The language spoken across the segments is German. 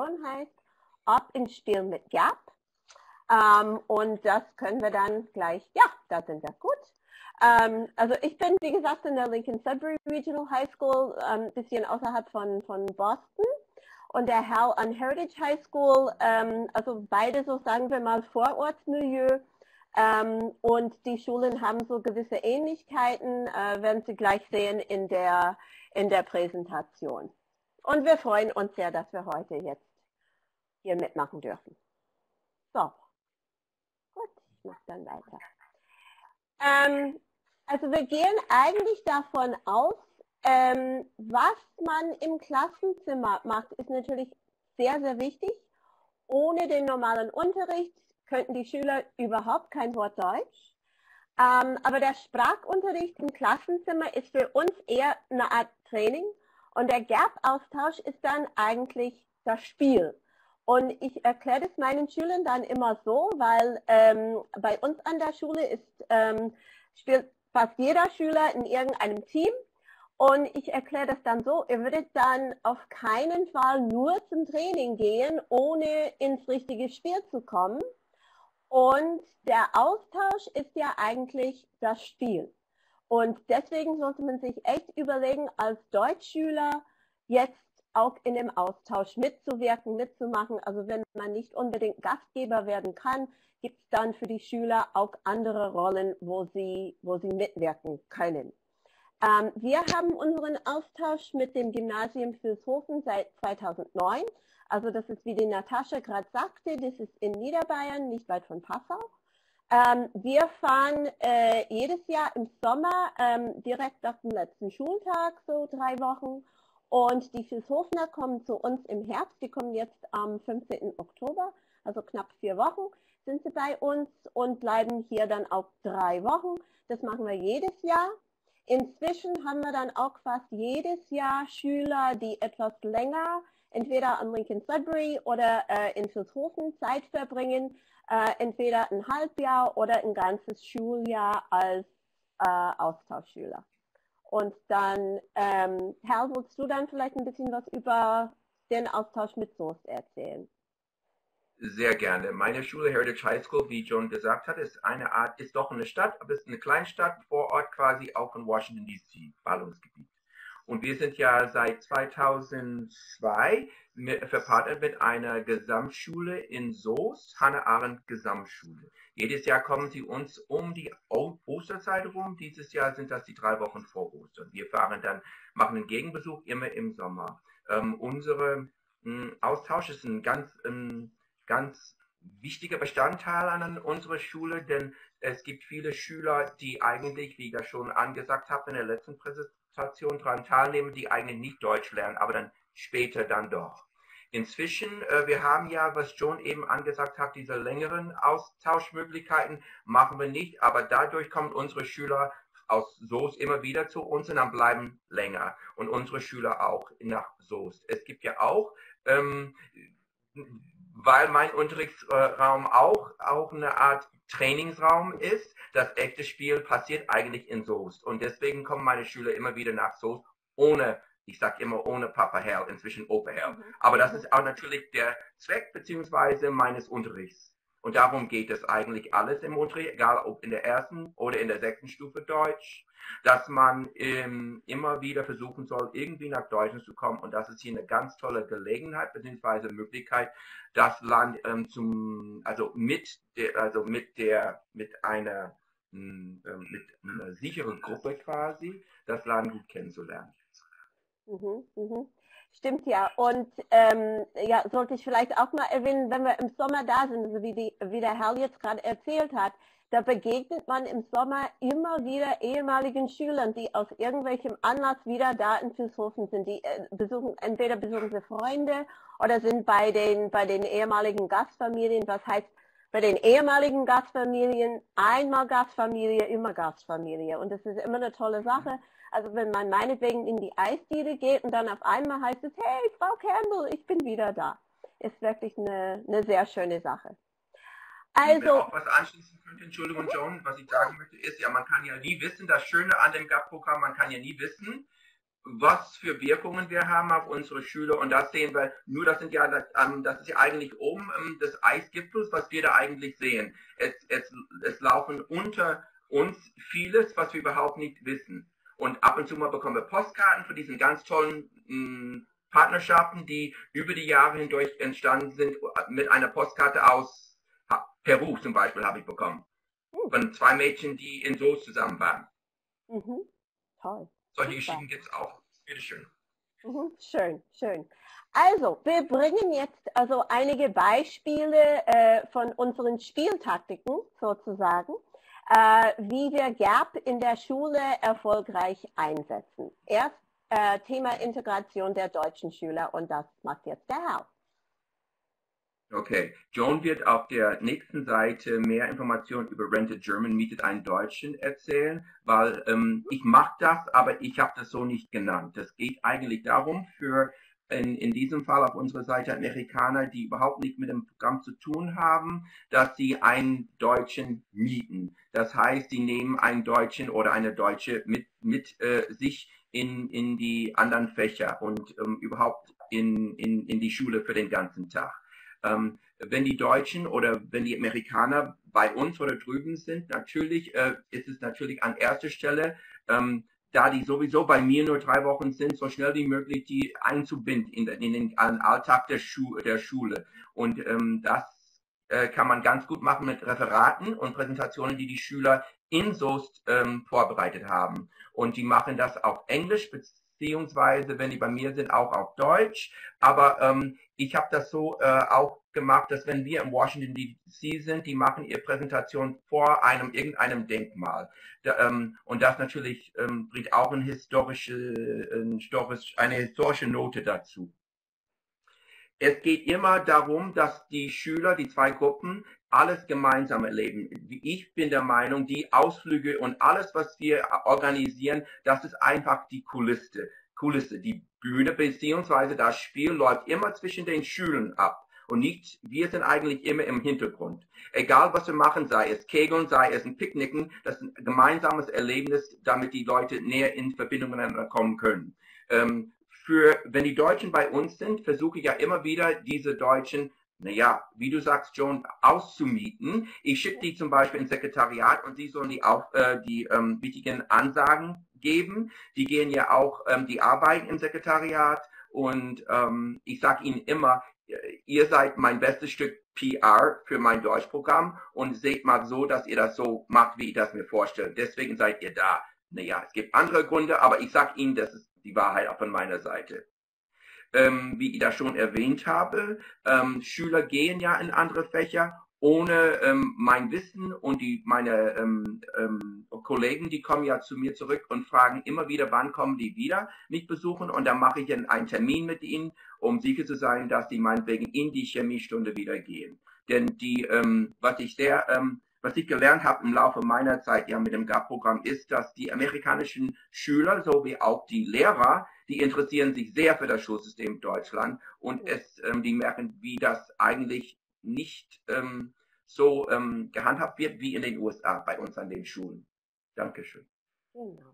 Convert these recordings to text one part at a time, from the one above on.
Heißt Ab ins Spiel mit Gap. Ähm, und das können wir dann gleich, ja, da sind wir gut. Ähm, also ich bin, wie gesagt, in der Lincoln Sudbury Regional High School, ein ähm, bisschen außerhalb von, von Boston. Und der Hal an Heritage High School, ähm, also beide so sagen wir mal Vorortsmilieu. Ähm, und die Schulen haben so gewisse Ähnlichkeiten, äh, werden Sie gleich sehen in der, in der Präsentation. Und wir freuen uns sehr, dass wir heute jetzt hier mitmachen dürfen. So, gut, ich mache dann weiter. Ähm, also wir gehen eigentlich davon aus, ähm, was man im Klassenzimmer macht, ist natürlich sehr, sehr wichtig. Ohne den normalen Unterricht könnten die Schüler überhaupt kein Wort Deutsch. Ähm, aber der Sprachunterricht im Klassenzimmer ist für uns eher eine Art Training und der Gap-Austausch ist dann eigentlich das Spiel. Und ich erkläre das meinen Schülern dann immer so, weil ähm, bei uns an der Schule ist, ähm, spielt fast jeder Schüler in irgendeinem Team. Und ich erkläre das dann so, ihr würdet dann auf keinen Fall nur zum Training gehen, ohne ins richtige Spiel zu kommen. Und der Austausch ist ja eigentlich das Spiel. Und deswegen sollte man sich echt überlegen, als Deutschschüler jetzt auch in dem Austausch mitzuwirken, mitzumachen. Also wenn man nicht unbedingt Gastgeber werden kann, gibt es dann für die Schüler auch andere Rollen, wo sie, wo sie mitwirken können. Ähm, wir haben unseren Austausch mit dem Gymnasium Vilshofen seit 2009. Also das ist, wie die Natascha gerade sagte, das ist in Niederbayern, nicht weit von Passau. Ähm, wir fahren äh, jedes Jahr im Sommer ähm, direkt auf den letzten Schultag, so drei Wochen. Und die Vilshofener kommen zu uns im Herbst. Die kommen jetzt am 15. Oktober, also knapp vier Wochen sind sie bei uns und bleiben hier dann auch drei Wochen. Das machen wir jedes Jahr. Inzwischen haben wir dann auch fast jedes Jahr Schüler, die etwas länger entweder an Lincoln Sudbury oder äh, in Vilshofen Zeit verbringen, äh, entweder ein Halbjahr oder ein ganzes Schuljahr als äh, Austauschschüler. Und dann, ähm, willst du dann vielleicht ein bisschen was über den Austausch mit Soest erzählen? Sehr gerne. Meine Schule Heritage High School, wie John gesagt hat, ist eine Art, ist doch eine Stadt, aber ist eine Kleinstadt vor Ort quasi auch in Washington DC, Ballungsgebiet. Und wir sind ja seit 2002 mit, verpartnert mit einer Gesamtschule in Soos, Hannah Arendt Gesamtschule. Jedes Jahr kommen sie uns um die Osterzeit rum. Dieses Jahr sind das die drei Wochen vor Ostern. Wir fahren dann, machen einen Gegenbesuch immer im Sommer. Ähm, unsere hm, Austausch ist ein ganz ähm, ganz wichtiger Bestandteil an unserer Schule, denn es gibt viele Schüler, die eigentlich, wie ich das schon angesagt habe in der letzten Präsentation, daran teilnehmen, die eigentlich nicht Deutsch lernen, aber dann später dann doch. Inzwischen, äh, wir haben ja, was John eben angesagt hat, diese längeren Austauschmöglichkeiten machen wir nicht, aber dadurch kommen unsere Schüler aus Soest immer wieder zu uns und dann bleiben länger und unsere Schüler auch nach Soest. Es gibt ja auch ähm, weil mein Unterrichtsraum auch, auch eine Art Trainingsraum ist. Das echte Spiel passiert eigentlich in Soest. Und deswegen kommen meine Schüler immer wieder nach Soest ohne, ich sage immer ohne Papa Hell, inzwischen Opa Hell. Mhm. Aber das ist auch natürlich der Zweck beziehungsweise meines Unterrichts. Und darum geht es eigentlich alles im Unterricht, egal ob in der ersten oder in der sechsten Stufe Deutsch, dass man ähm, immer wieder versuchen soll, irgendwie nach Deutschland zu kommen. Und das ist hier eine ganz tolle Gelegenheit bzw. Möglichkeit, das Land ähm, zum, also mit der, also mit der, mit einer, ähm, mit einer sicheren Gruppe quasi, das Land gut kennenzulernen. Mhm, mhm. Stimmt ja. Und ähm, ja, sollte ich vielleicht auch mal erwähnen, wenn wir im Sommer da sind, also wie, die, wie der Herr jetzt gerade erzählt hat, da begegnet man im Sommer immer wieder ehemaligen Schülern, die aus irgendwelchem Anlass wieder da in Vilshofen sind. Die äh, besuchen, entweder besuchen sie Freunde oder sind bei den, bei den ehemaligen Gastfamilien. Was heißt, bei den ehemaligen Gastfamilien einmal Gastfamilie, immer Gastfamilie. Und das ist immer eine tolle Sache. Also wenn man meinetwegen in die Eisdiele geht und dann auf einmal heißt es, hey Frau Campbell, ich bin wieder da. Ist wirklich eine, eine sehr schöne Sache. Also, auch was anschließen könnte, Entschuldigung, Joan, was ich sagen möchte, ist, ja, man kann ja nie wissen, das Schöne an dem GAP-Programm, man kann ja nie wissen, was für Wirkungen wir haben auf unsere Schüler. Und das sehen wir, nur das sind ja, das, ähm, das ist ja eigentlich oben ähm, des Eisgipfels, was wir da eigentlich sehen. Es, es, es laufen unter uns vieles, was wir überhaupt nicht wissen. Und ab und zu mal bekommen wir Postkarten von diesen ganz tollen mh, mm, Partnerschaften, die über die Jahre hindurch entstanden sind, mit einer Postkarte aus Peru zum Beispiel habe ich bekommen. Hm. Von zwei Mädchen, die in Soos zusammen waren. Mhm. Toll. Solche Geschichten gibt es auch. Bitteschön. Mhm. Schön, schön. Also, wir bringen jetzt also einige Beispiele äh, von unseren Spieltaktiken sozusagen, äh, wie wir GAP in der Schule erfolgreich einsetzen. Erst äh, Thema Integration der deutschen Schüler und das macht jetzt der Herr. Okay, Joan wird auf der nächsten Seite mehr Informationen über Rented German mietet einen Deutschen erzählen, weil ähm, ich mache das, aber ich habe das so nicht genannt. Das geht eigentlich darum, für in, in diesem Fall auf unserer Seite Amerikaner, die überhaupt nicht mit dem Programm zu tun haben, dass sie einen Deutschen mieten. Das heißt, sie nehmen einen Deutschen oder eine Deutsche mit, mit äh, sich in, in die anderen Fächer und ähm, überhaupt in, in, in die Schule für den ganzen Tag. Ähm, wenn die Deutschen oder wenn die Amerikaner bei uns oder drüben sind, natürlich äh, ist es natürlich an erster Stelle, ähm, da die sowieso bei mir nur drei Wochen sind, so schnell wie möglich die einzubinden in, in den Alltag der, Schu der Schule. Und ähm, das äh, kann man ganz gut machen mit Referaten und Präsentationen, die die Schüler in Soest ähm, vorbereitet haben. Und die machen das auf Englisch, beziehungsweise, wenn die bei mir sind, auch auf Deutsch. Aber ähm, ich habe das so äh, auch gemacht, dass wenn wir in Washington D.C. sind, die machen ihre Präsentation vor einem irgendeinem Denkmal. Da, ähm, und das natürlich ähm, bringt auch eine historische, ein historisch, eine historische Note dazu. Es geht immer darum, dass die Schüler, die zwei Gruppen, alles gemeinsam erleben. Ich bin der Meinung, die Ausflüge und alles, was wir organisieren, das ist einfach die Kulisse. Kulisse. Die Bühne bzw. das Spiel läuft immer zwischen den Schülern ab und nicht, wir sind eigentlich immer im Hintergrund. Egal was wir machen, sei es Kegeln, sei es ein Picknicken, das ist ein gemeinsames Erlebnis, damit die Leute näher in Verbindung miteinander kommen können. Ähm, für, wenn die Deutschen bei uns sind, versuche ich ja immer wieder, diese Deutschen, naja, wie du sagst, John, auszumieten. Ich schicke die zum Beispiel ins Sekretariat und sie sollen die, auf, äh, die ähm, wichtigen Ansagen geben. Die gehen ja auch, ähm, die arbeiten im Sekretariat und ähm, ich sage ihnen immer, ihr seid mein bestes Stück PR für mein Deutschprogramm und seht mal so, dass ihr das so macht, wie ich das mir vorstelle. Deswegen seid ihr da. Naja, es gibt andere Gründe, aber ich sage Ihnen, das ist die Wahrheit auch von meiner Seite. Ähm, wie ich das schon erwähnt habe, ähm, Schüler gehen ja in andere Fächer ohne ähm, mein Wissen und die, meine ähm, ähm, Kollegen, die kommen ja zu mir zurück und fragen immer wieder, wann kommen die wieder mich besuchen und dann mache ich einen Termin mit ihnen, um sicher zu sein, dass die meinetwegen in die Chemiestunde wieder gehen. Denn die, ähm, was ich sehr ähm, was ich gelernt habe im Laufe meiner Zeit ja mit dem GAP-Programm ist, dass die amerikanischen Schüler sowie auch die Lehrer, die interessieren sich sehr für das Schulsystem Deutschland und es, ähm, die merken, wie das eigentlich nicht ähm, so ähm, gehandhabt wird wie in den USA bei uns an den Schulen. Dankeschön. Genau.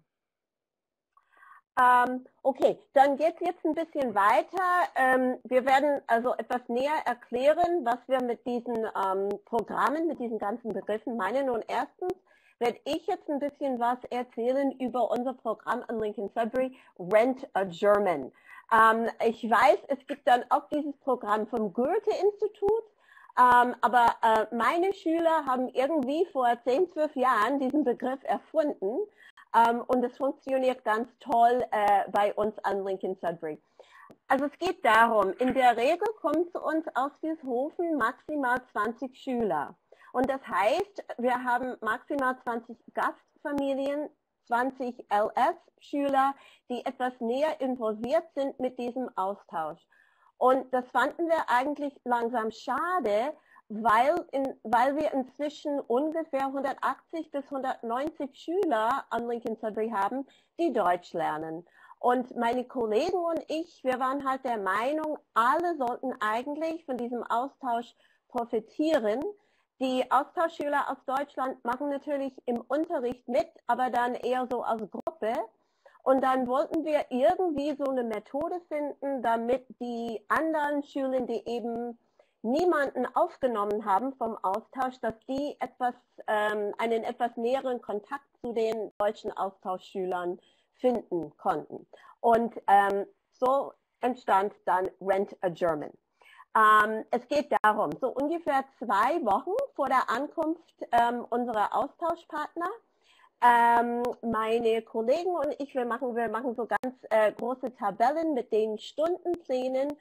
Ähm, okay, dann geht es jetzt ein bisschen weiter. Ähm, wir werden also etwas näher erklären, was wir mit diesen ähm, Programmen, mit diesen ganzen Begriffen meinen. Und erstens werde ich jetzt ein bisschen was erzählen über unser Programm an Lincoln Sudbury, Rent a German. Ähm, ich weiß, es gibt dann auch dieses Programm vom Goethe-Institut. Ähm, aber äh, meine Schüler haben irgendwie vor 10, 12 Jahren diesen Begriff erfunden ähm, und es funktioniert ganz toll äh, bei uns an Lincoln Sudbury. Also es geht darum, in der Regel kommen zu uns aus Wieshofen maximal 20 Schüler. Und das heißt, wir haben maximal 20 Gastfamilien, 20 LS-Schüler, die etwas näher involviert sind mit diesem Austausch. Und das fanden wir eigentlich langsam schade, weil, in, weil wir inzwischen ungefähr 180 bis 190 Schüler an Lincoln Sudbury haben, die Deutsch lernen. Und meine Kollegen und ich, wir waren halt der Meinung, alle sollten eigentlich von diesem Austausch profitieren. Die Austauschschüler aus Deutschland machen natürlich im Unterricht mit, aber dann eher so als Gruppe. Und dann wollten wir irgendwie so eine Methode finden, damit die anderen Schulen, die eben niemanden aufgenommen haben vom Austausch, dass die etwas, ähm, einen etwas näheren Kontakt zu den deutschen Austauschschülern finden konnten. Und ähm, so entstand dann Rent a German. Ähm, es geht darum, so ungefähr zwei Wochen vor der Ankunft ähm, unserer Austauschpartner, ähm, meine Kollegen und ich, wir machen, wir machen so ganz äh, große Tabellen mit den Stundenplänen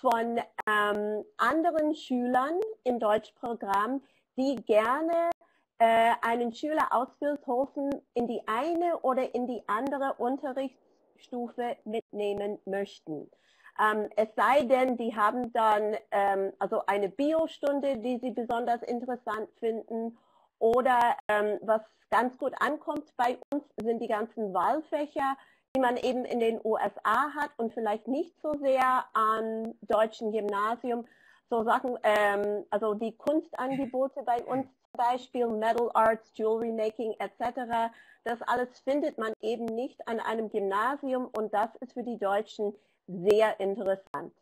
von ähm, anderen Schülern im Deutschprogramm, die gerne äh, einen Schüler aus Vilshofen in die eine oder in die andere Unterrichtsstufe mitnehmen möchten. Ähm, es sei denn, die haben dann ähm, also eine Biostunde, die sie besonders interessant finden oder ähm, was ganz gut ankommt bei uns sind die ganzen Wahlfächer, die man eben in den USA hat und vielleicht nicht so sehr am deutschen Gymnasium. So Sachen, ähm, also die Kunstangebote bei uns zum Beispiel, Metal Arts, Jewelry Making etc. Das alles findet man eben nicht an einem Gymnasium und das ist für die Deutschen sehr interessant.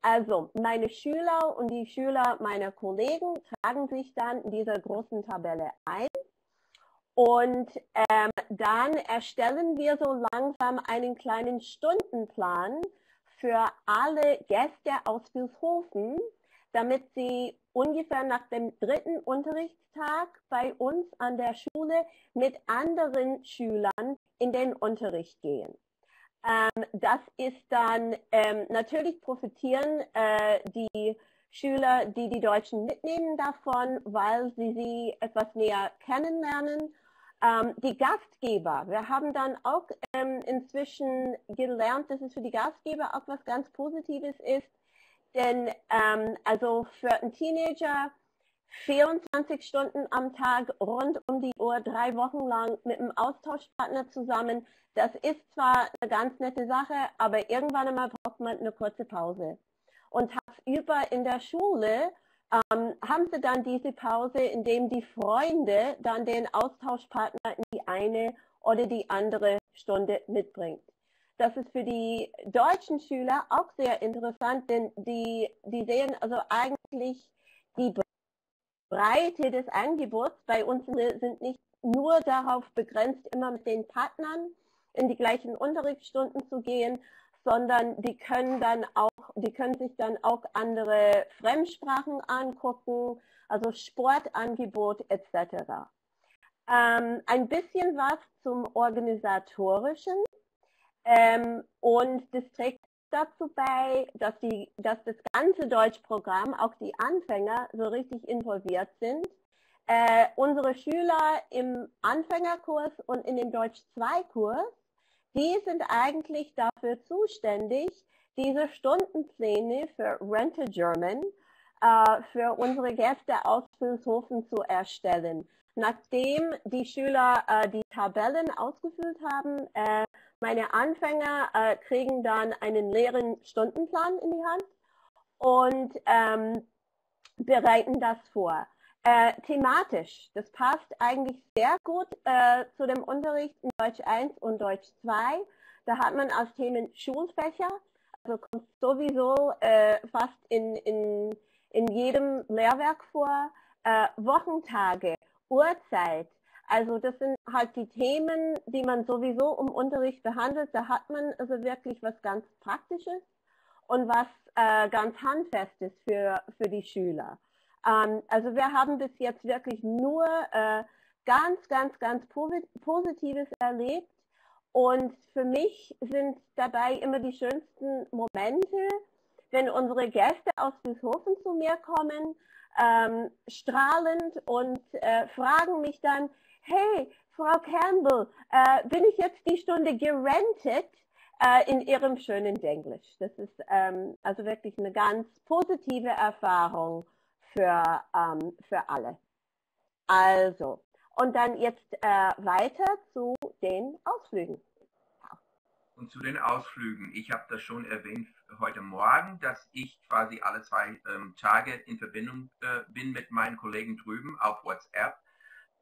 Also meine Schüler und die Schüler meiner Kollegen tragen sich dann in dieser großen Tabelle ein und ähm, dann erstellen wir so langsam einen kleinen Stundenplan für alle Gäste aus Vilshofen, damit sie ungefähr nach dem dritten Unterrichtstag bei uns an der Schule mit anderen Schülern in den Unterricht gehen. Ähm, das ist dann ähm, natürlich profitieren äh, die Schüler, die die Deutschen mitnehmen davon, weil sie sie etwas näher kennenlernen ähm, die Gastgeber, wir haben dann auch ähm, inzwischen gelernt, dass es für die Gastgeber auch was ganz Positives ist, denn ähm, also für einen Teenager 24 Stunden am Tag rund um die Uhr, drei Wochen lang mit einem Austauschpartner zusammen, das ist zwar eine ganz nette Sache, aber irgendwann einmal braucht man eine kurze Pause. Und tagsüber in der Schule ähm, haben sie dann diese Pause, in dem die Freunde dann den Austauschpartner in die eine oder die andere Stunde mitbringt. Das ist für die deutschen Schüler auch sehr interessant, denn die, die sehen also eigentlich die Breite des Angebots bei uns sind nicht nur darauf begrenzt, immer mit den Partnern in die gleichen Unterrichtsstunden zu gehen, sondern die können dann auch, die können sich dann auch andere Fremdsprachen angucken, also Sportangebot etc. Ähm, ein bisschen was zum organisatorischen ähm, und das trägt dazu bei, dass, die, dass das ganze Deutschprogramm, auch die Anfänger, so richtig involviert sind. Äh, unsere Schüler im Anfängerkurs und in dem Deutsch 2 Kurs die sind eigentlich dafür zuständig, diese Stundenpläne für Rente German äh, für unsere Gäste aus Vilshofen zu erstellen. Nachdem die Schüler äh, die Tabellen ausgefüllt haben, äh, meine Anfänger äh, kriegen dann einen leeren Stundenplan in die Hand und ähm, bereiten das vor. Äh, thematisch, das passt eigentlich sehr gut äh, zu dem Unterricht in Deutsch 1 und Deutsch 2. Da hat man als Themen Schulfächer, also kommt sowieso äh, fast in, in, in jedem Lehrwerk vor, äh, Wochentage, Uhrzeit. Also das sind halt die Themen, die man sowieso im Unterricht behandelt. Da hat man also wirklich was ganz Praktisches und was äh, ganz Handfestes für, für die Schüler. Ähm, also wir haben bis jetzt wirklich nur äh, ganz, ganz, ganz Positives erlebt. Und für mich sind dabei immer die schönsten Momente, wenn unsere Gäste aus Wieshofen zu mir kommen, ähm, strahlend und äh, fragen mich dann, hey, Frau Campbell, äh, bin ich jetzt die Stunde gerentet äh, in Ihrem schönen Englisch? Das ist ähm, also wirklich eine ganz positive Erfahrung für, ähm, für alle. Also, und dann jetzt äh, weiter zu den Ausflügen. Und zu den Ausflügen. Ich habe das schon erwähnt heute Morgen, dass ich quasi alle zwei ähm, Tage in Verbindung äh, bin mit meinen Kollegen drüben auf WhatsApp.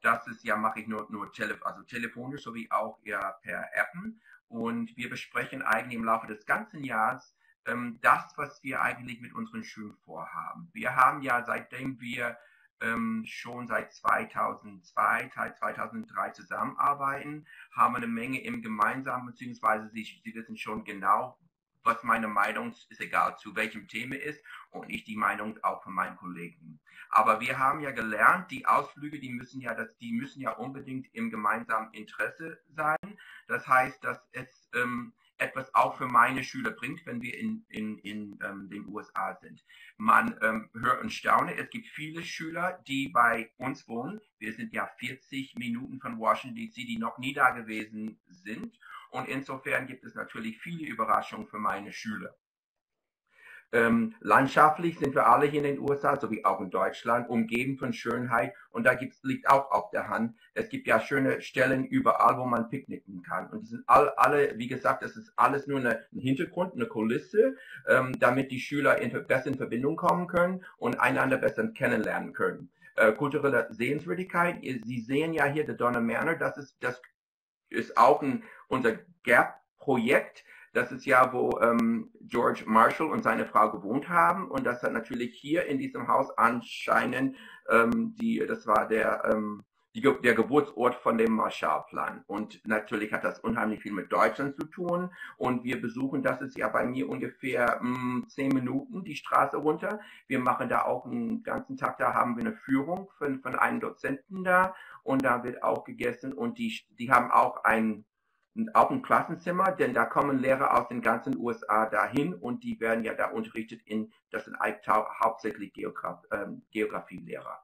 Das ist ja, mache ich nur, nur tele also telefonisch sowie auch eher per Appen. und wir besprechen eigentlich im Laufe des ganzen Jahres ähm, das, was wir eigentlich mit unseren Schulen vorhaben. Wir haben ja seitdem wir ähm, schon seit 2002, seit 2003 zusammenarbeiten, haben eine Menge im Gemeinsamen, beziehungsweise Sie, Sie wissen schon genau, was meine Meinung ist, egal zu welchem Thema ist und nicht die Meinung auch von meinen Kollegen. Aber wir haben ja gelernt, die Ausflüge, die müssen ja, das, die müssen ja unbedingt im gemeinsamen Interesse sein. Das heißt, dass es ähm, etwas auch für meine Schüler bringt, wenn wir in, in, in ähm, den USA sind. Man ähm, hört und staune, es gibt viele Schüler, die bei uns wohnen. Wir sind ja 40 Minuten von Washington DC, die noch nie da gewesen sind. Und insofern gibt es natürlich viele Überraschungen für meine Schüler. Ähm, landschaftlich sind wir alle hier in den USA, sowie auch in Deutschland, umgeben von Schönheit. Und da gibt's, liegt auch auf der Hand. Es gibt ja schöne Stellen überall, wo man picknicken kann. Und die sind all, alle, wie gesagt, das ist alles nur eine, ein Hintergrund, eine Kulisse, ähm, damit die Schüler in, besser in Verbindung kommen können und einander besser kennenlernen können. Äh, kulturelle Sehenswürdigkeit. Sie sehen ja hier der Donner Manor, das ist, das ist auch ein, unser GAP-Projekt. Das ist ja, wo ähm, George Marshall und seine Frau gewohnt haben. Und das hat natürlich hier in diesem Haus anscheinend, ähm, die, das war der, ähm, die, der Geburtsort von dem Marshallplan. Und natürlich hat das unheimlich viel mit Deutschland zu tun. Und wir besuchen, das ist ja bei mir ungefähr mh, hm, zehn Minuten die Straße runter. Wir machen da auch einen ganzen Tag, da haben wir eine Führung von, von einem Dozenten da. Und da wird auch gegessen. Und die, die haben auch ein auch ein Klassenzimmer, denn da kommen Lehrer aus den ganzen USA dahin und die werden ja da unterrichtet in, das sind hauptsächlich Geograf, ähm, Geografielehrer.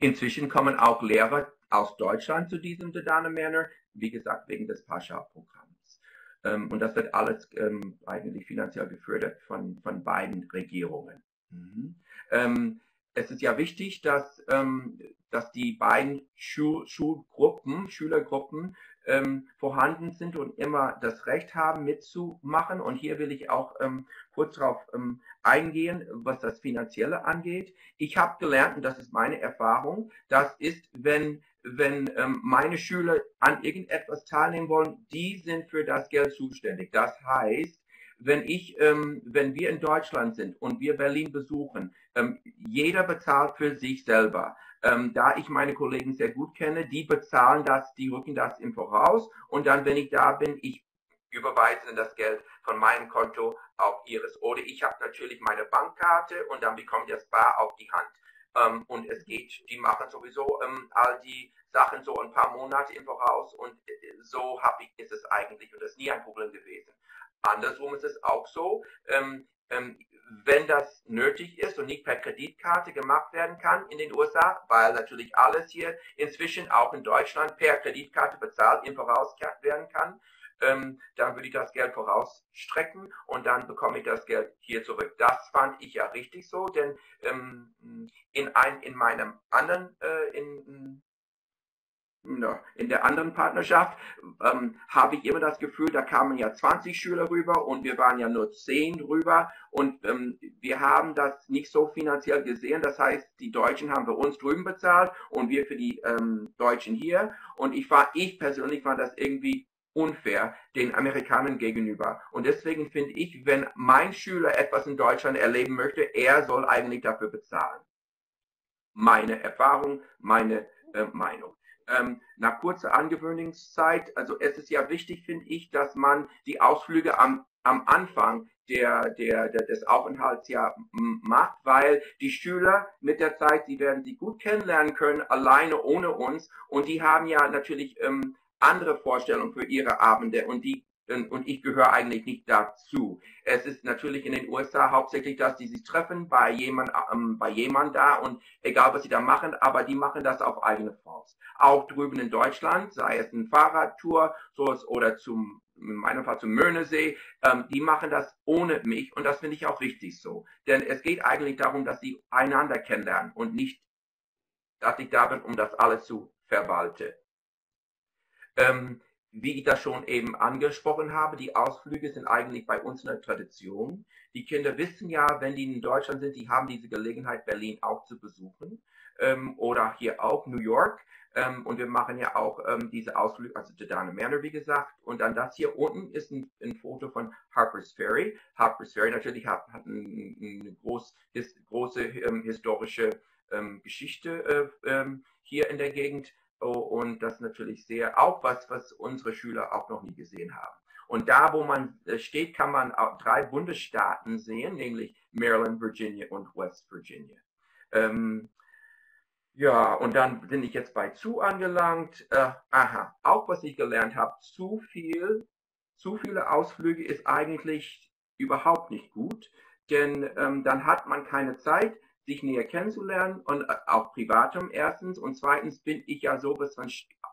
Inzwischen kommen auch Lehrer aus Deutschland zu diesem Dedana Manor, wie gesagt, wegen des Pascha-Programms. Ähm, und das wird alles ähm, eigentlich finanziell gefördert von, von beiden Regierungen. Mhm. Ähm, es ist ja wichtig, dass, ähm, dass die beiden Schul Schulgruppen, Schülergruppen ähm, vorhanden sind und immer das Recht haben, mitzumachen. Und hier will ich auch ähm, kurz darauf ähm, eingehen, was das Finanzielle angeht. Ich habe gelernt, und das ist meine Erfahrung, das ist, wenn, wenn ähm, meine Schüler an irgendetwas teilnehmen wollen, die sind für das Geld zuständig. Das heißt, wenn ich, ähm, wenn wir in Deutschland sind und wir Berlin besuchen, ähm, jeder bezahlt für sich selber. Ähm, da ich meine Kollegen sehr gut kenne, die bezahlen das, die rücken das im Voraus und dann, wenn ich da bin, ich überweise das Geld von meinem Konto auf ihres. Oder ich habe natürlich meine Bankkarte und dann bekommt ihr das Bar auf die Hand. Ähm, und es geht, die machen sowieso ähm, all die Sachen so ein paar Monate im Voraus und äh, so ich, ist es eigentlich und das ist nie ein Problem gewesen. Andersrum ist es auch so, ähm, wenn das nötig ist und nicht per Kreditkarte gemacht werden kann in den USA, weil natürlich alles hier inzwischen auch in Deutschland per Kreditkarte bezahlt im Voraus werden kann, ähm, dann würde ich das Geld vorausstrecken und dann bekomme ich das Geld hier zurück. Das fand ich ja richtig so, denn ähm, in, ein, in meinem anderen, äh, in, in der anderen Partnerschaft ähm, habe ich immer das Gefühl, da kamen ja 20 Schüler rüber und wir waren ja nur 10 rüber und ähm, wir haben das nicht so finanziell gesehen. Das heißt, die Deutschen haben für uns drüben bezahlt und wir für die ähm, Deutschen hier. Und ich war, ich persönlich fand das irgendwie unfair den Amerikanern gegenüber. Und deswegen finde ich, wenn mein Schüler etwas in Deutschland erleben möchte, er soll eigentlich dafür bezahlen. Meine Erfahrung, meine äh, Meinung ähm, nach kurzer Angewöhnungszeit, also es ist ja wichtig, finde ich, dass man die Ausflüge am, am Anfang der, der, der, des Aufenthaltsjahr macht, weil die Schüler mit der Zeit, sie werden sie gut kennenlernen können, alleine ohne uns. Und die haben ja natürlich ähm, andere Vorstellungen für ihre Abende und die und ich gehöre eigentlich nicht dazu. Es ist natürlich in den USA hauptsächlich, dass die sich treffen bei jemand, ähm, bei jemand da und egal was sie da machen, aber die machen das auf eigene Faust. Auch drüben in Deutschland, sei es eine Fahrradtour so oder zum, in meinem Fall zum Möhnesee, ähm, die machen das ohne mich und das finde ich auch richtig so. Denn es geht eigentlich darum, dass sie einander kennenlernen und nicht, dass ich da bin, um das alles zu verwalten. Ähm, wie ich das schon eben angesprochen habe, die Ausflüge sind eigentlich bei uns eine Tradition. Die Kinder wissen ja, wenn die in Deutschland sind, die haben diese Gelegenheit, Berlin auch zu besuchen ähm, oder hier auch New York. Ähm, und wir machen ja auch ähm, diese Ausflüge, also Dana Manor, wie gesagt. Und dann das hier unten ist ein, ein Foto von Harper's Ferry. Harper's Ferry natürlich hat, hat eine, eine groß, his, große ähm, historische ähm, Geschichte äh, ähm, hier in der Gegend. Und das natürlich sehr auch was, was unsere Schüler auch noch nie gesehen haben. Und da, wo man äh, steht, kann man auch drei Bundesstaaten sehen, nämlich Maryland, Virginia und West Virginia. Ähm, ja, und dann bin ich jetzt bei zu angelangt. Äh, aha, auch was ich gelernt habe, zu viel, zu viele Ausflüge ist eigentlich überhaupt nicht gut, denn ähm, dann hat man keine Zeit, sich näher kennenzulernen und äh, auch privatem erstens. Und zweitens bin ich ja sowas von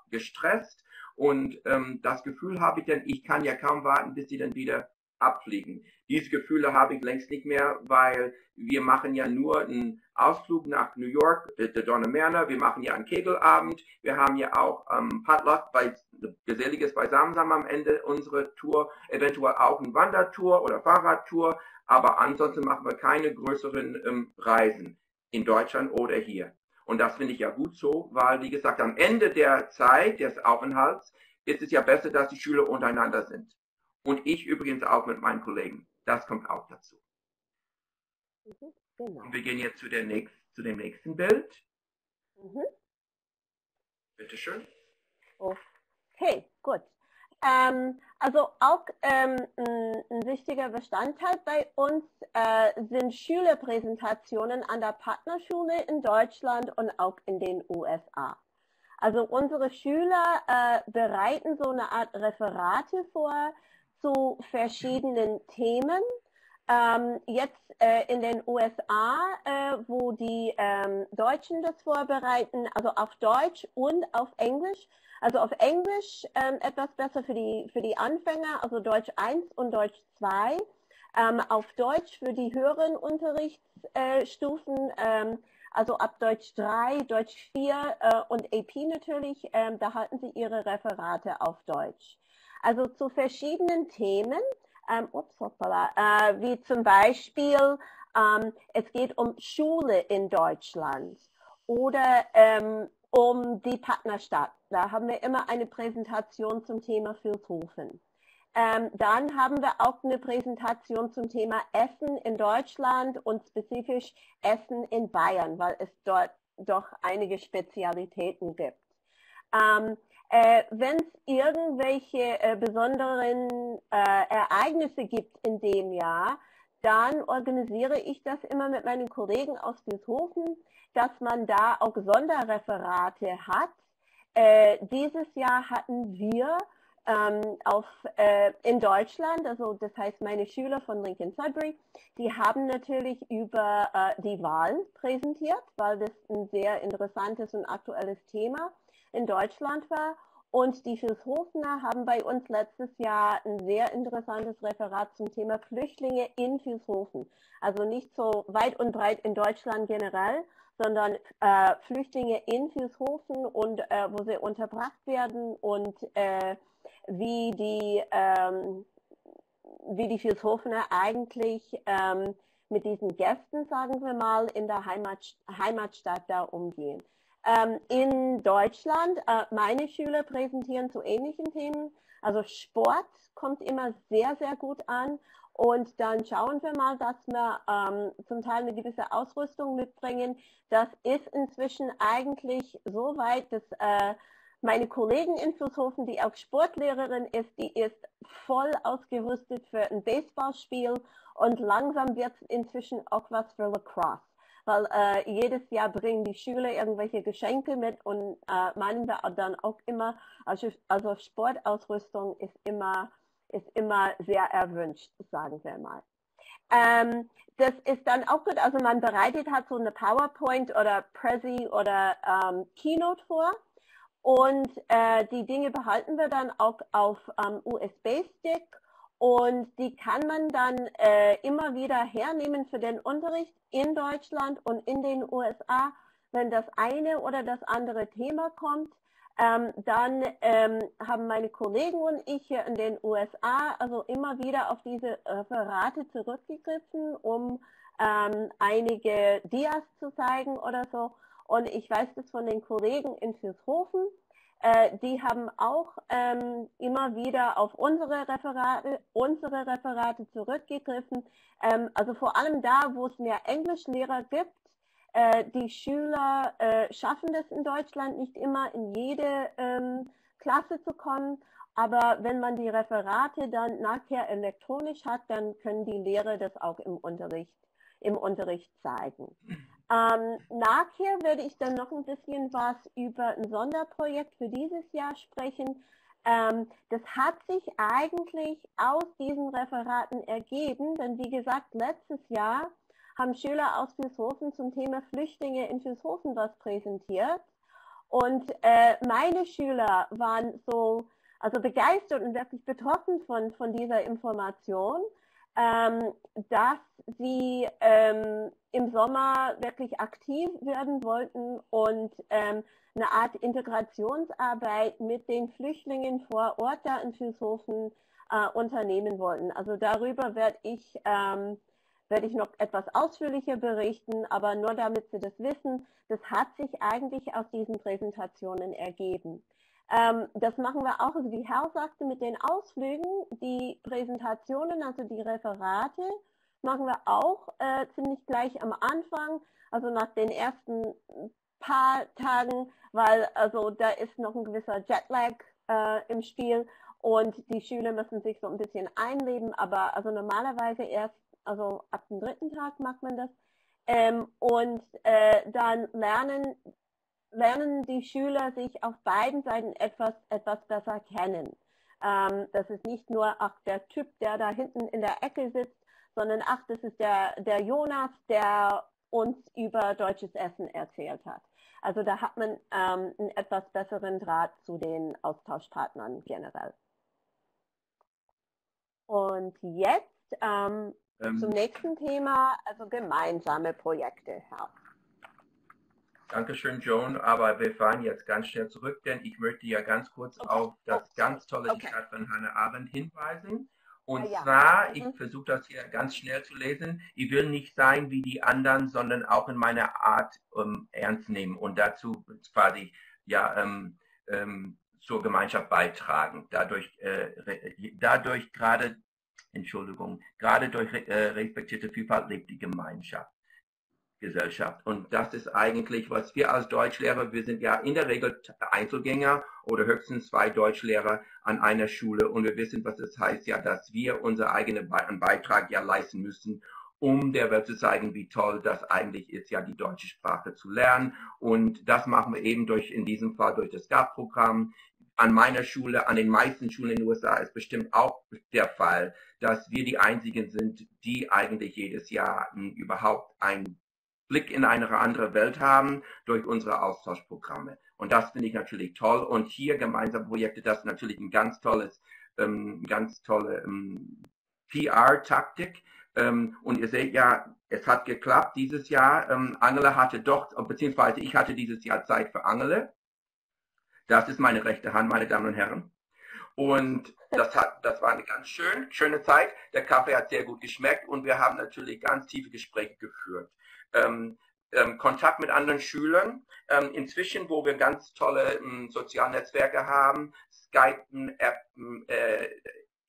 gestresst und ähm, das Gefühl habe ich denn, ich kann ja kaum warten, bis sie dann wieder abfliegen. Diese Gefühle habe ich längst nicht mehr, weil wir machen ja nur einen Ausflug nach New York, der, der Donnermerner, wir machen ja einen Kegelabend, wir haben ja auch ähm, Potluck bei geselliges Beisammensein am Ende unserer Tour, eventuell auch eine Wandertour oder Fahrradtour, aber ansonsten machen wir keine größeren ähm, Reisen in Deutschland oder hier. Und das finde ich ja gut so, weil, wie gesagt, am Ende der Zeit des Aufenthalts ist es ja besser, dass die Schüler untereinander sind. Und ich übrigens auch mit meinen Kollegen. Das kommt auch dazu. Mhm, genau. Und wir gehen jetzt zu, der nächst, zu dem nächsten Bild. Mhm. Bitte schön. Okay, gut. Ähm, also auch ähm, ein, wichtiger Bestandteil bei uns äh, sind Schülerpräsentationen an der Partnerschule in Deutschland und auch in den USA. Also unsere Schüler äh, bereiten so eine Art Referate vor, zu verschiedenen Themen. Ähm, jetzt äh, in den USA, äh, wo die ähm, Deutschen das vorbereiten, also auf Deutsch und auf Englisch. Also auf Englisch ähm, etwas besser für die, für die Anfänger, also Deutsch 1 und Deutsch 2. Ähm, auf Deutsch für die höheren Unterrichtsstufen, äh, also ab Deutsch 3, Deutsch 4 äh, und AP natürlich, ähm, da halten sie ihre Referate auf Deutsch. Also zu verschiedenen Themen, ähm, ups, hoppala, äh, wie zum Beispiel, ähm, es geht um Schule in Deutschland oder ähm, um die Partnerstadt. Da haben wir immer eine Präsentation zum Thema Vilshofen. Ähm, dann haben wir auch eine Präsentation zum Thema Essen in Deutschland und spezifisch Essen in Bayern, weil es dort doch einige Spezialitäten gibt. Ähm, äh, Wenn es irgendwelche äh, besonderen äh, Ereignisse gibt in dem Jahr, dann organisiere ich das immer mit meinen Kollegen aus Bieshofen, dass man da auch Sonderreferate hat. Äh, dieses Jahr hatten wir ähm, auf, äh, in Deutschland, also das heißt meine Schüler von Lincoln Sudbury, die haben natürlich über äh, die Wahl präsentiert, weil das ein sehr interessantes und aktuelles Thema ist in Deutschland war. Und die Vilshofener haben bei uns letztes Jahr ein sehr interessantes Referat zum Thema Flüchtlinge in Vilshofen. Also nicht so weit und breit in Deutschland generell, sondern äh, Flüchtlinge in Vilshofen und äh, wo sie unterbracht werden und äh, wie die ähm, wie die Vilshofener eigentlich ähm, mit diesen Gästen, sagen wir mal, in der Heimat, Heimatstadt da umgehen. Ähm, in Deutschland, äh, meine Schüler präsentieren zu ähnlichen Themen. Also Sport kommt immer sehr, sehr gut an. Und dann schauen wir mal, dass wir ähm, zum Teil eine gewisse Ausrüstung mitbringen. Das ist inzwischen eigentlich so weit, dass äh, meine Kollegin in Flusshofen, die auch Sportlehrerin ist, die ist voll ausgerüstet für ein Baseballspiel und langsam wird es inzwischen auch was für Lacrosse weil äh, jedes Jahr bringen die Schüler irgendwelche Geschenke mit und äh, meinen wir dann auch immer, also, also Sportausrüstung ist immer, ist immer sehr erwünscht, sagen wir mal. Ähm, das ist dann auch gut, also man bereitet hat so eine PowerPoint oder Prezi oder ähm, Keynote vor und äh, die Dinge behalten wir dann auch auf ähm, USB-Stick und die kann man dann äh, immer wieder hernehmen für den Unterricht in Deutschland und in den USA, wenn das eine oder das andere Thema kommt. Ähm, dann ähm, haben meine Kollegen und ich hier in den USA also immer wieder auf diese Referate zurückgegriffen, um ähm, einige Dias zu zeigen oder so. Und ich weiß das von den Kollegen in Vilshofen. Äh, die haben auch ähm, immer wieder auf unsere Referate, unsere Referate zurückgegriffen. Ähm, also vor allem da, wo es mehr Englischlehrer gibt, äh, die Schüler äh, schaffen das in Deutschland nicht immer in jede ähm, Klasse zu kommen. Aber wenn man die Referate dann nachher elektronisch hat, dann können die Lehrer das auch im Unterricht, im Unterricht zeigen. Ähm, nachher werde ich dann noch ein bisschen was über ein Sonderprojekt für dieses Jahr sprechen. Ähm, das hat sich eigentlich aus diesen Referaten ergeben, denn wie gesagt, letztes Jahr haben Schüler aus Vilshofen zum Thema Flüchtlinge in Vilshofen was präsentiert. Und äh, meine Schüler waren so also begeistert und wirklich betroffen von, von dieser Information, ähm, dass sie ähm, im Sommer wirklich aktiv werden wollten und ähm, eine Art Integrationsarbeit mit den Flüchtlingen vor Ort da in Vilshofen äh, unternehmen wollten. Also darüber werde ich ähm, werde ich noch etwas ausführlicher berichten, aber nur damit Sie das wissen, das hat sich eigentlich aus diesen Präsentationen ergeben. Ähm, das machen wir auch, also wie Herr sagte, mit den Ausflügen, die Präsentationen, also die Referate, machen wir auch äh, ziemlich gleich am Anfang, also nach den ersten paar Tagen, weil also da ist noch ein gewisser Jetlag äh, im Spiel und die Schüler müssen sich so ein bisschen einleben, aber also normalerweise erst also ab dem dritten Tag macht man das. Ähm, und äh, dann lernen, lernen die Schüler sich auf beiden Seiten etwas, etwas besser kennen. Ähm, das ist nicht nur, ach, der Typ, der da hinten in der Ecke sitzt, sondern ach, das ist der, der Jonas, der uns über deutsches Essen erzählt hat. Also da hat man ähm, einen etwas besseren Draht zu den Austauschpartnern generell. Und jetzt ähm, ähm, Zum nächsten Thema, also gemeinsame Projekte. Ja. Dankeschön, Joan. Aber wir fahren jetzt ganz schnell zurück, denn ich möchte ja ganz kurz okay. auf das ganz tolle okay. Zitat von Hannah Arendt hinweisen. Und ah, ja. zwar, mhm. ich versuche das hier ganz schnell zu lesen, ich will nicht sein wie die anderen, sondern auch in meiner Art um, ernst nehmen und dazu quasi ja ähm, ähm, zur Gemeinschaft beitragen. Dadurch, äh, dadurch gerade Entschuldigung, gerade durch äh, respektierte Vielfalt lebt die Gemeinschaft, Gesellschaft. Und das ist eigentlich, was wir als Deutschlehrer, wir sind ja in der Regel Einzelgänger oder höchstens zwei Deutschlehrer an einer Schule und wir wissen, was das heißt, ja, dass wir unser eigenen Beitrag ja leisten müssen, um der Welt zu zeigen, wie toll das eigentlich ist, ja die deutsche Sprache zu lernen. Und das machen wir eben durch, in diesem Fall durch das GAP-Programm an meiner Schule, an den meisten Schulen in den USA ist bestimmt auch der Fall, dass wir die einzigen sind, die eigentlich jedes Jahr überhaupt einen Blick in eine andere Welt haben durch unsere Austauschprogramme. Und das finde ich natürlich toll. Und hier gemeinsam Projekte, das ist natürlich ein ganz tolles, ähm, ganz tolle ähm, PR-Taktik. Ähm, und ihr seht ja, es hat geklappt dieses Jahr. Ähm, Angela hatte doch, beziehungsweise ich hatte dieses Jahr Zeit für Angela. Das ist meine rechte Hand, meine Damen und Herren. Und das, hat, das war eine ganz schön, schöne Zeit. Der Kaffee hat sehr gut geschmeckt und wir haben natürlich ganz tiefe Gespräche geführt. Ähm, ähm, Kontakt mit anderen Schülern. Ähm, inzwischen, wo wir ganz tolle ähm, Sozialnetzwerke haben, Skype, App, äh,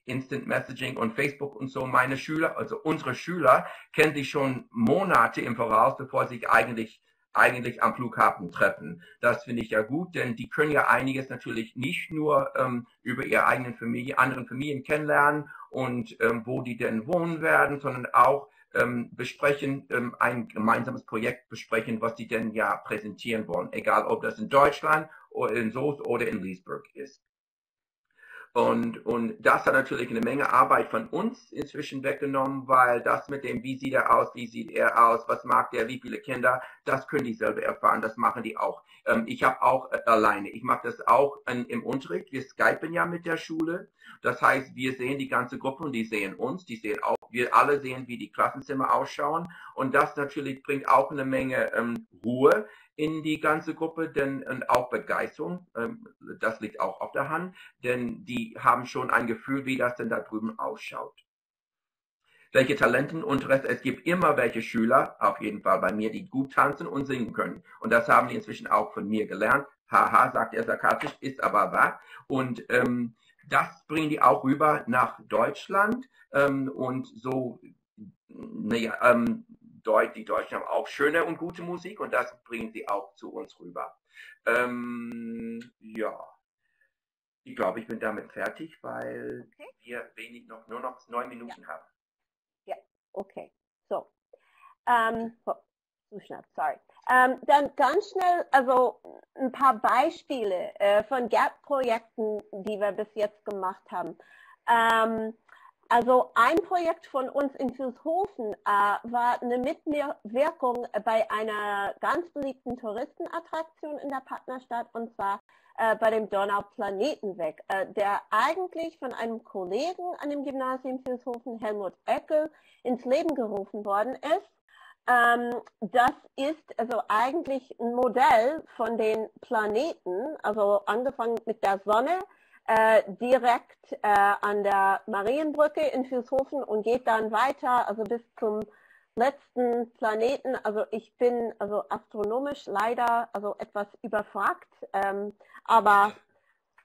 Instant Messaging und Facebook und so, meine Schüler, also unsere Schüler, kennen sich schon Monate im Voraus, bevor sie sich eigentlich eigentlich am Flughafen treffen. Das finde ich ja gut, denn die können ja einiges natürlich nicht nur ähm, über ihre eigenen Familie, anderen Familien kennenlernen und ähm, wo die denn wohnen werden, sondern auch ähm, besprechen, ähm, ein gemeinsames Projekt besprechen, was die denn ja präsentieren wollen, egal ob das in Deutschland oder in Soest oder in Leesburg ist. Und, und das hat natürlich eine Menge Arbeit von uns inzwischen weggenommen, weil das mit dem, wie sieht er aus, wie sieht er aus, was mag der, wie viele Kinder, das können die selber erfahren, das machen die auch. Ähm, ich habe auch äh, alleine, ich mache das auch in, im Unterricht, wir skypen ja mit der Schule, das heißt, wir sehen die ganze Gruppe und die sehen uns, die sehen auch Wir alle sehen, wie die Klassenzimmer ausschauen. Und das natürlich bringt auch eine Menge ähm, Ruhe in die ganze Gruppe, denn und auch Begeisterung, ähm, das liegt auch auf der Hand, denn die haben schon ein Gefühl, wie das denn da drüben ausschaut. Welche Talenten und Rest, es gibt immer welche Schüler, auf jeden Fall bei mir, die gut tanzen und singen können. Und das haben die inzwischen auch von mir gelernt. Haha, sagt er sarkastisch, ist aber wahr. Und ähm, das bringen die auch rüber nach Deutschland. Ähm, und so, naja, ähm, die Deutschen haben auch schöne und gute Musik und das bringen sie auch zu uns rüber. Ähm, ja, ich glaube, ich bin damit fertig, weil okay. wir wenig noch, nur noch neun Minuten ja. haben. Ja, okay. So. Ähm, zu schnell, sorry. Ähm, dann ganz schnell, also ein paar Beispiele äh, von GAP-Projekten, die wir bis jetzt gemacht haben. Ähm, also ein Projekt von uns in Vilshofen äh, war eine Mitwirkung bei einer ganz beliebten Touristenattraktion in der Partnerstadt und zwar äh, bei dem Donau-Planetenweg, äh, der eigentlich von einem Kollegen an dem Gymnasium Vilshofen, Helmut Eckel, ins Leben gerufen worden ist. Ähm, das ist also eigentlich ein Modell von den Planeten, also angefangen mit der Sonne, äh, direkt äh, an der Marienbrücke in Vilshofen und geht dann weiter, also bis zum letzten Planeten. Also ich bin also astronomisch leider also etwas überfragt, ähm, aber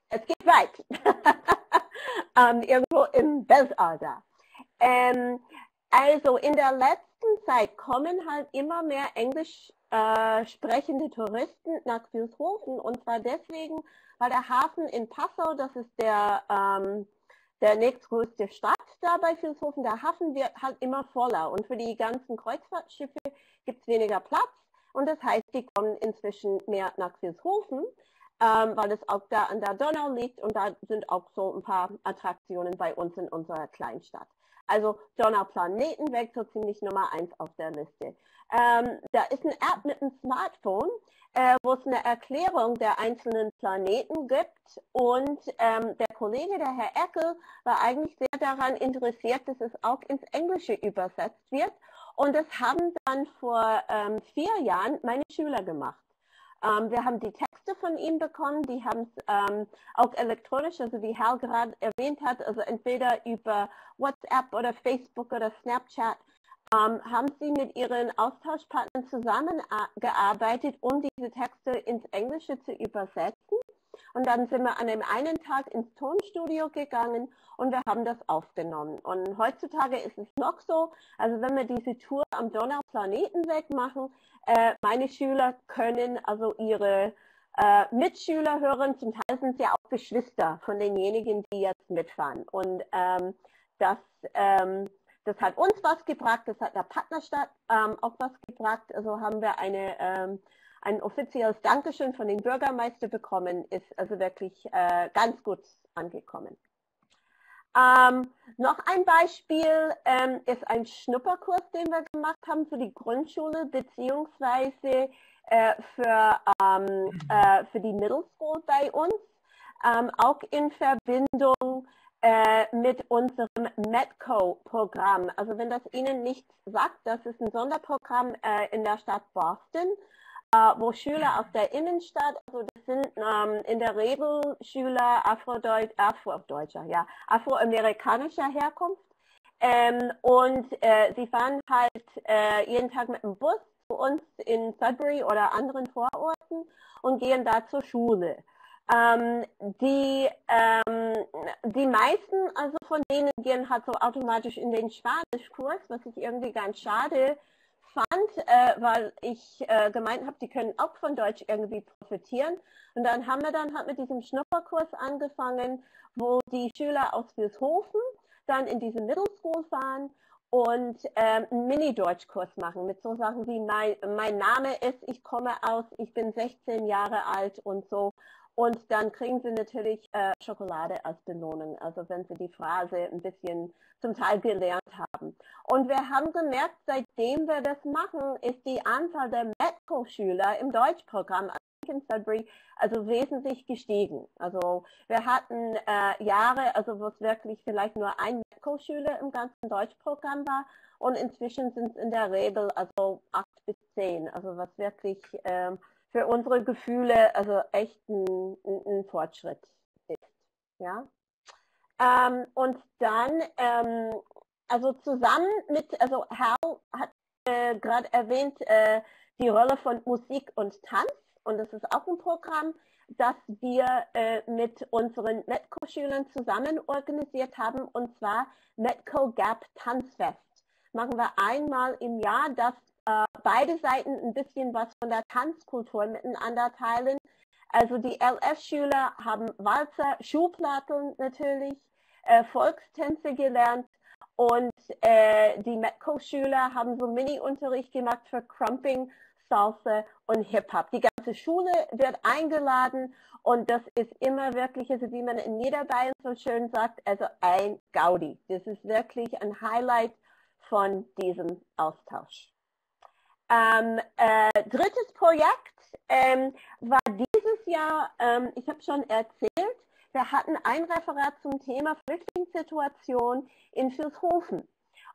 es geht weit. ähm, irgendwo im Weltall Ähm, also in der letzten Zeit kommen halt immer mehr englisch äh, sprechende Touristen nach Vilshofen und zwar deswegen, weil der Hafen in Passau, das ist der, ähm, der nächstgrößte Stadt da bei Vilshofen, der Hafen wird halt immer voller. Und für die ganzen Kreuzfahrtschiffe gibt es weniger Platz. Und das heißt, die kommen inzwischen mehr nach Vilshofen, ähm, weil es auch da an der Donau liegt und da sind auch so ein paar Attraktionen bei uns in unserer Kleinstadt. Also Donau-Planetenweg so ziemlich Nummer eins auf der Liste. Ähm, da ist eine App mit einem Smartphone, äh, wo es eine Erklärung der einzelnen Planeten gibt. Und ähm, der Kollege, der Herr Eckel, war eigentlich sehr daran interessiert, dass es auch ins Englische übersetzt wird. Und das haben dann vor ähm, vier Jahren meine Schüler gemacht. Ähm, wir haben die Texte von ihm bekommen, die haben es ähm, auch elektronisch, also wie Hal gerade erwähnt hat, also entweder über WhatsApp oder Facebook oder Snapchat ähm, haben Sie mit Ihren Austauschpartnern zusammengearbeitet, um diese Texte ins Englische zu übersetzen. Und dann sind wir an dem einen Tag ins Tonstudio gegangen und wir haben das aufgenommen. Und heutzutage ist es noch so, also wenn wir diese Tour am Donau-Planetenweg machen, äh, meine Schüler können also ihre äh, Mitschüler hören, zum Teil sind sie auch Geschwister von denjenigen, die jetzt mitfahren. Und ähm, das ähm, das hat uns was gebracht, das hat der Partnerstadt ähm, auch was gebracht. Also haben wir eine, ähm, ein offizielles Dankeschön von den Bürgermeister bekommen, ist also wirklich äh, ganz gut angekommen. Ähm, noch ein Beispiel ähm, ist ein Schnupperkurs, den wir gemacht haben für die Grundschule beziehungsweise äh, für, ähm, äh, für die Middle School bei uns, ähm, auch in Verbindung äh, mit unserem METCO-Programm. Also wenn das Ihnen nichts sagt, das ist ein Sonderprogramm äh, in der Stadt Boston, äh, wo Schüler aus der Innenstadt, also das sind ähm, in der Regel Schüler Afrodeut Afrodeutscher, ja, afroamerikanischer Herkunft. Ähm, und äh, sie fahren halt äh, jeden Tag mit dem Bus uns in Sudbury oder anderen Vororten und gehen da zur Schule. Ähm, die, ähm, die meisten also von denen gehen halt so automatisch in den Spanischkurs, was ich irgendwie ganz schade fand, äh, weil ich äh, gemeint habe, die können auch von Deutsch irgendwie profitieren. Und dann haben wir dann halt mit diesem Schnupperkurs angefangen, wo die Schüler aus Vilshofen dann in diese Middle School fahren und ähm, einen Mini-Deutschkurs machen mit so Sachen wie mein, mein Name ist, ich komme aus, ich bin 16 Jahre alt und so. Und dann kriegen sie natürlich äh, Schokolade als Belohnung, also wenn sie die Phrase ein bisschen zum Teil gelernt haben. Und wir haben gemerkt, seitdem wir das machen, ist die Anzahl der Metro-Schüler im Deutschprogramm Lincoln Sudbury also wesentlich gestiegen. Also wir hatten äh, Jahre, also wo es wirklich vielleicht nur ein Medical-Schüler im ganzen Deutschprogramm war und inzwischen sind es in der Regel also acht bis zehn, also was wirklich ähm, für unsere Gefühle also echt ein, ein, ein Fortschritt ist. Ja. Ähm, und dann, ähm, also zusammen mit, also Hal hat äh, gerade erwähnt, äh, die Rolle von Musik und Tanz. Und das ist auch ein Programm, das wir äh, mit unseren Metco-Schülern zusammen organisiert haben, und zwar Metco Gap Tanzfest. Machen wir einmal im Jahr, dass äh, beide Seiten ein bisschen was von der Tanzkultur miteinander teilen. Also die LF-Schüler haben Walzer, Schuhplatten natürlich, äh, Volkstänze gelernt und äh, die Metco-Schüler haben so Mini-Unterricht gemacht für Crumping, Salsa und Hip-Hop. Die ganze Schule wird eingeladen und das ist immer wirklich, also wie man in Niederbayern so schön sagt, also ein Gaudi. Das ist wirklich ein Highlight von diesem Austausch. Ähm, äh, drittes Projekt ähm, war dieses Jahr, ähm, ich habe schon erzählt, wir hatten ein Referat zum Thema Flüchtlingssituation in Vilshofen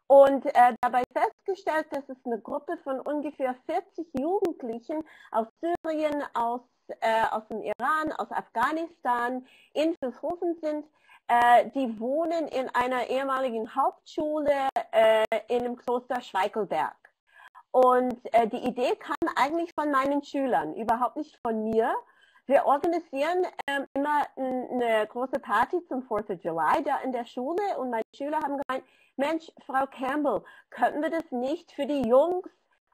und äh, dabei festgestellt, dass es eine Gruppe von ungefähr 40 Jugendlichen aus Syrien, aus, äh, aus dem Iran, aus Afghanistan in Vilshofen sind, äh, die wohnen in einer ehemaligen Hauptschule äh, in dem Kloster Schweikelberg. Und äh, die Idee kam eigentlich von meinen Schülern, überhaupt nicht von mir. Wir organisieren ähm, immer eine große Party zum 4th of July da in der Schule und meine Schüler haben gemeint, Mensch, Frau Campbell, könnten wir das nicht für die Jungs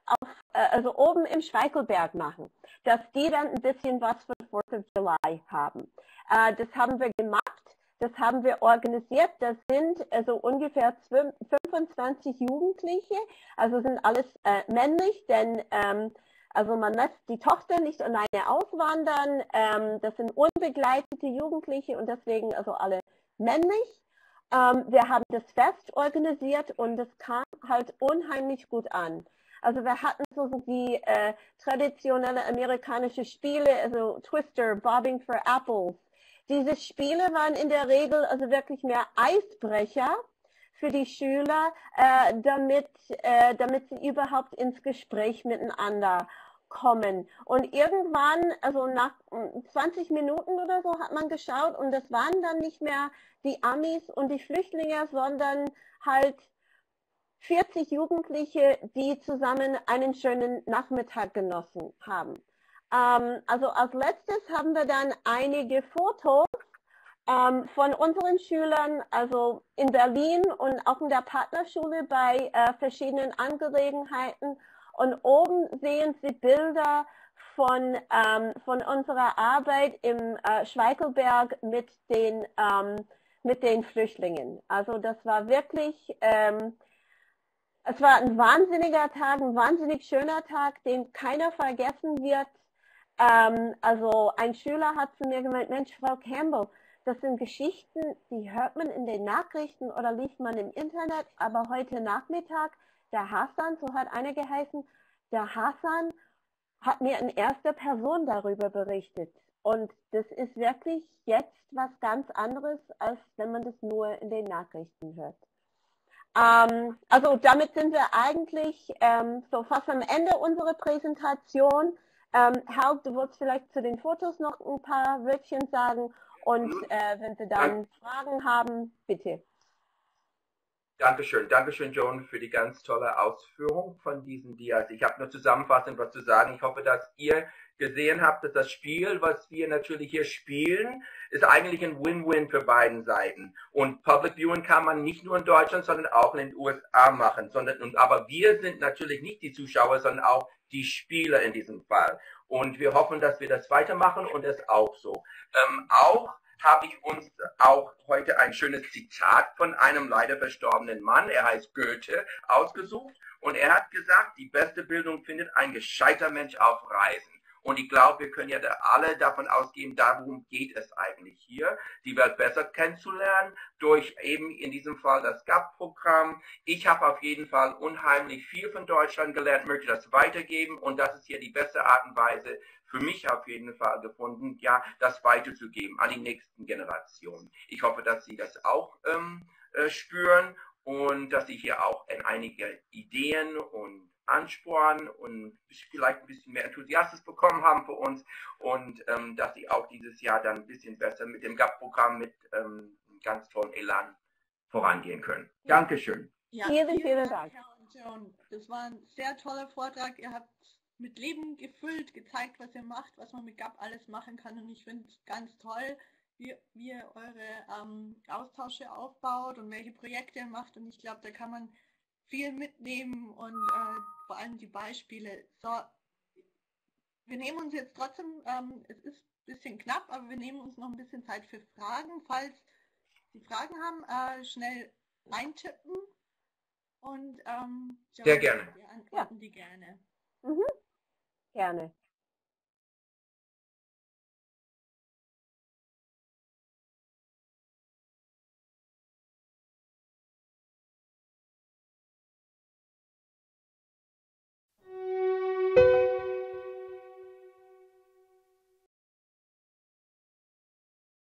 auf, äh, also oben im Schweikelberg machen, dass die dann ein bisschen was für 4th of July haben. Äh, das haben wir gemacht. Das haben wir organisiert. Das sind also ungefähr 25 Jugendliche. Also sind alles äh, männlich, denn ähm, also man lässt die Tochter nicht alleine auswandern. Ähm, das sind unbegleitete Jugendliche und deswegen also alle männlich. Ähm, wir haben das Fest organisiert und es kam halt unheimlich gut an. Also wir hatten so die äh, traditionelle amerikanische Spiele, also Twister, Bobbing for Apples. Diese Spiele waren in der Regel also wirklich mehr Eisbrecher für die Schüler, äh, damit, äh, damit sie überhaupt ins Gespräch miteinander kommen. Und irgendwann, also nach 20 hm, Minuten oder so, hat man geschaut und das waren dann nicht mehr die Amis und die Flüchtlinge, sondern halt 40 Jugendliche, die zusammen einen schönen Nachmittag genossen haben. Ähm, also als letztes haben wir dann einige Fotos ähm, von unseren Schülern, also in Berlin und auch in der Partnerschule bei äh, verschiedenen Angelegenheiten. Und oben sehen Sie Bilder von, ähm, von unserer Arbeit im äh, Schweikelberg mit den, ähm, mit den Flüchtlingen. Also das war wirklich, ähm, es war ein wahnsinniger Tag, ein wahnsinnig schöner Tag, den keiner vergessen wird. Ähm, also ein Schüler hat zu mir gemeint, Mensch, Frau Campbell, das sind Geschichten, die hört man in den Nachrichten oder liest man im Internet, aber heute Nachmittag, der Hassan, so hat einer geheißen, der Hassan hat mir in erster Person darüber berichtet. Und das ist wirklich jetzt was ganz anderes, als wenn man das nur in den Nachrichten hört. Ähm, also damit sind wir eigentlich ähm, so fast am Ende unserer Präsentation. Ähm, Hal, du wolltest vielleicht zu den Fotos noch ein paar Wörtchen sagen und äh, wenn Sie dann Fragen haben, bitte. Dankeschön, Dankeschön, Joan, für die ganz tolle Ausführung von diesen Dias. Ich habe nur zusammenfassend was zu sagen. Ich hoffe, dass ihr gesehen habt, dass das Spiel, was wir natürlich hier spielen, ist eigentlich ein Win-Win für beiden Seiten. Und Public Viewing kann man nicht nur in Deutschland, sondern auch in den USA machen. Sondern, aber wir sind natürlich nicht die Zuschauer, sondern auch die Spieler in diesem Fall. Und wir hoffen, dass wir das weitermachen und das auch so. Ähm, auch habe ich uns auch heute ein schönes Zitat von einem leider verstorbenen Mann, er heißt Goethe, ausgesucht. Und er hat gesagt, die beste Bildung findet ein gescheiter Mensch auf Reisen. Und ich glaube, wir können ja da alle davon ausgehen, darum geht es eigentlich hier, die Welt besser kennenzulernen, durch eben in diesem Fall das GAP-Programm. Ich habe auf jeden Fall unheimlich viel von Deutschland gelernt, möchte das weitergeben und das ist hier die beste Art und Weise, für mich auf jeden Fall gefunden, ja, das weiterzugeben an die nächsten Generationen. Ich hoffe, dass Sie das auch ähm, äh, spüren und dass Sie hier auch einige Ideen und Ansporn und vielleicht ein bisschen mehr Enthusiasmus bekommen haben für uns und ähm, dass Sie auch dieses Jahr dann ein bisschen besser mit dem GAP-Programm mit ähm, ganz tollen Elan vorangehen können. Ja. Dankeschön. Ja, vielen, vielen Dank. Dank. Das war ein sehr toller Vortrag. Ihr habt mit Leben gefüllt, gezeigt, was ihr macht, was man mit GAP alles machen kann. Und ich finde es ganz toll, wie, wie ihr eure ähm, Austausche aufbaut und welche Projekte ihr macht. Und ich glaube, da kann man viel mitnehmen und äh, vor allem die Beispiele. So, wir nehmen uns jetzt trotzdem, ähm, es ist ein bisschen knapp, aber wir nehmen uns noch ein bisschen Zeit für Fragen. Falls Sie Fragen haben, äh, schnell eintippen und ähm, sehr gerne. Wir antworten ja. die gerne. Mhm gerne.